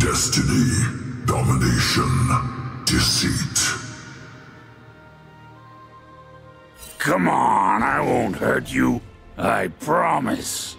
Destiny, domination, deceit. Come on, I won't hurt you. I promise.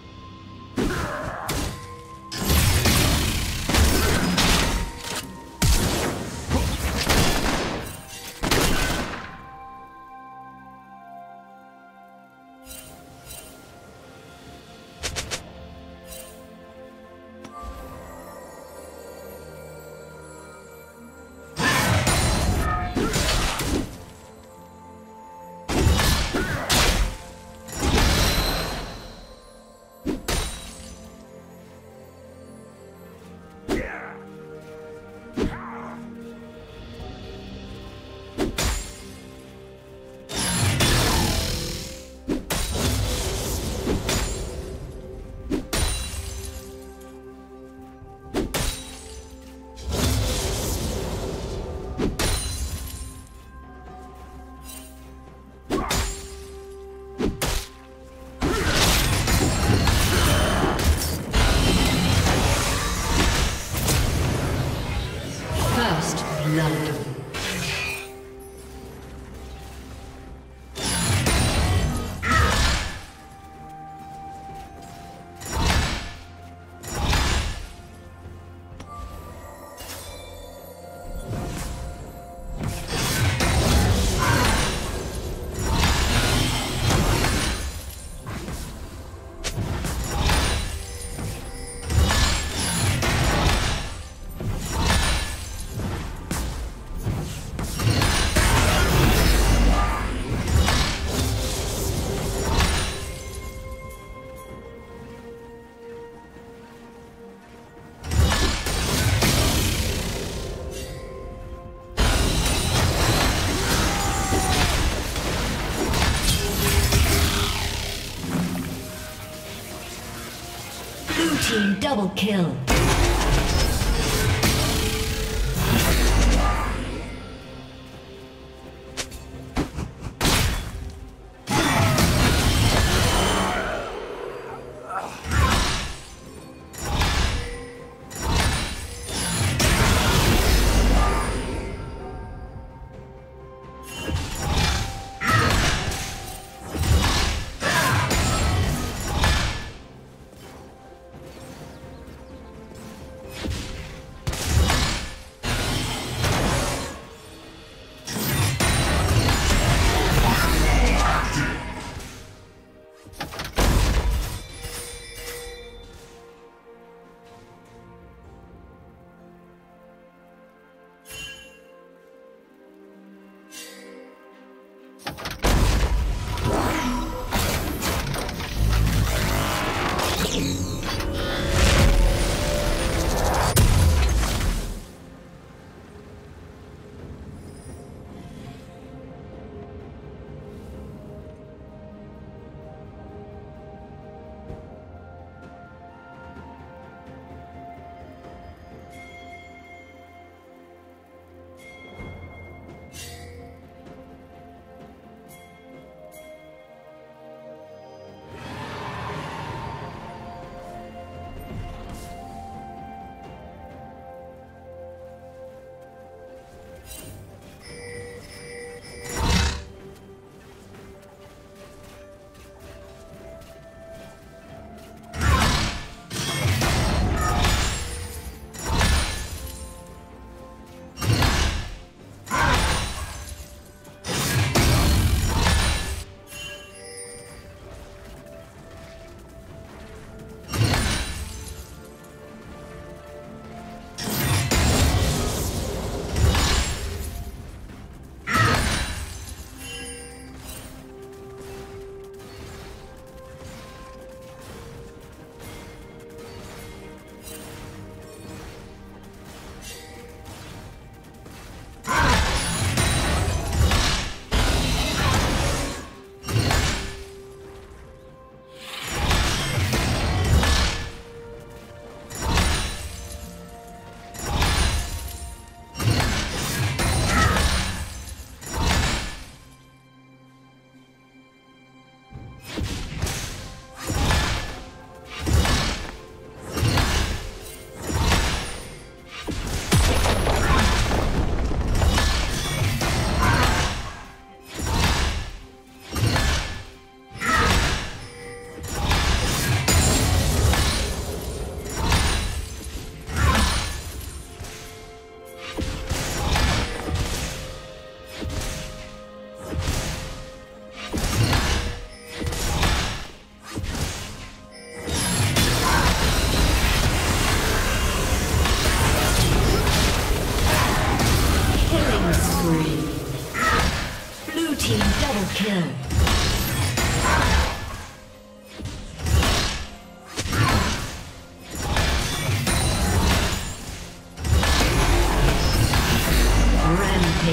Team double kill. kill.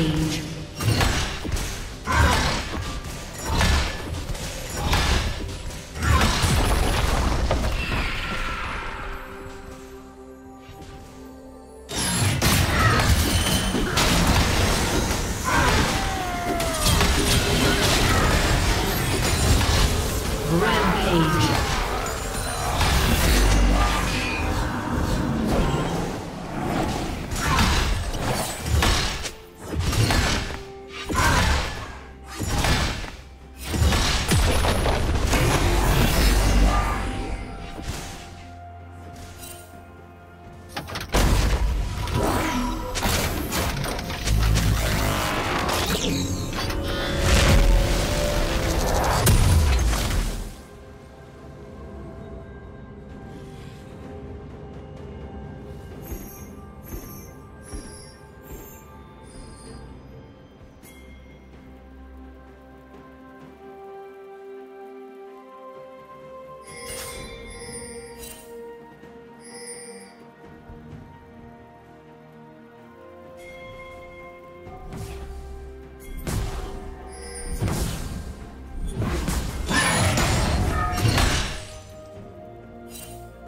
Rampage.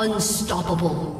Unstoppable.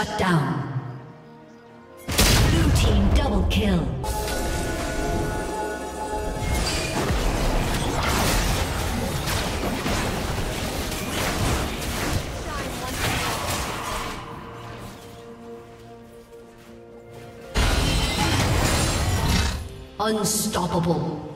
Shut down. Blue team double kill. Unstoppable.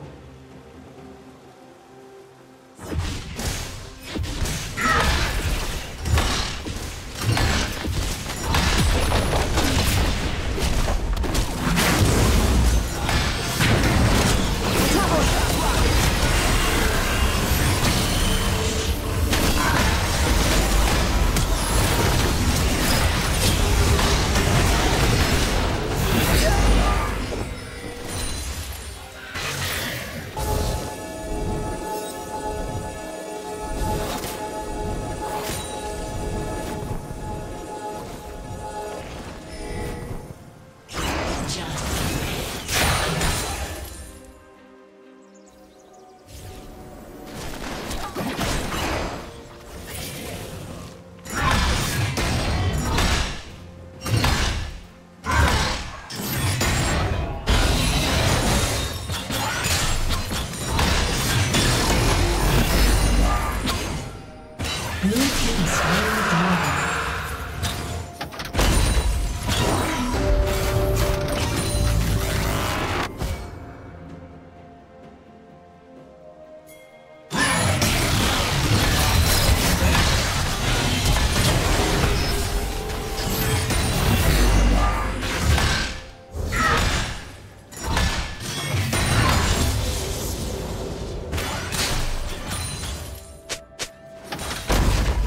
Blue team's